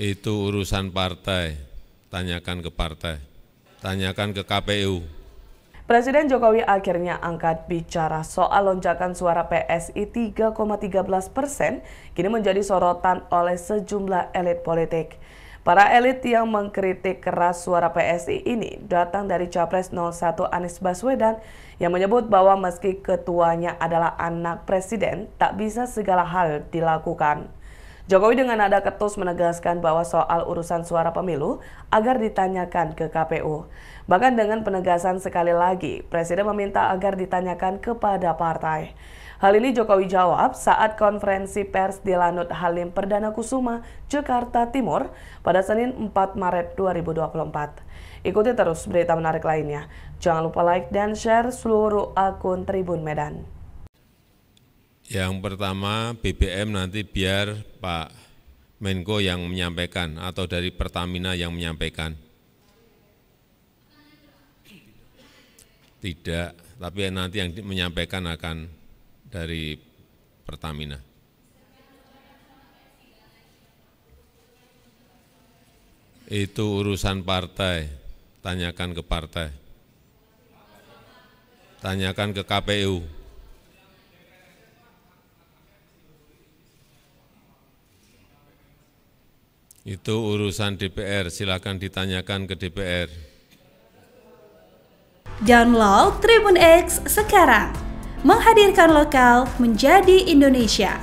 Itu urusan partai, tanyakan ke partai, tanyakan ke KPU. Presiden Jokowi akhirnya angkat bicara soal lonjakan suara PSI 3,13 persen kini menjadi sorotan oleh sejumlah elit politik. Para elit yang mengkritik keras suara PSI ini datang dari Capres 01 Anies Baswedan yang menyebut bahwa meski ketuanya adalah anak presiden, tak bisa segala hal dilakukan. Jokowi dengan nada ketus menegaskan bahwa soal urusan suara pemilu agar ditanyakan ke KPU. Bahkan dengan penegasan sekali lagi, Presiden meminta agar ditanyakan kepada partai. Hal ini Jokowi jawab saat konferensi pers di Lanut Halim Perdana Kusuma, Jakarta Timur pada Senin 4 Maret 2024. Ikuti terus berita menarik lainnya. Jangan lupa like dan share seluruh akun Tribun Medan. Yang pertama BBM nanti biar Pak Menko yang menyampaikan atau dari Pertamina yang menyampaikan. Tidak, tapi nanti yang menyampaikan akan dari Pertamina. Itu urusan partai, tanyakan ke partai. Tanyakan ke KPU. Itu urusan DPR, silakan ditanyakan ke DPR. Download Tribun X sekarang menghadirkan lokal menjadi Indonesia.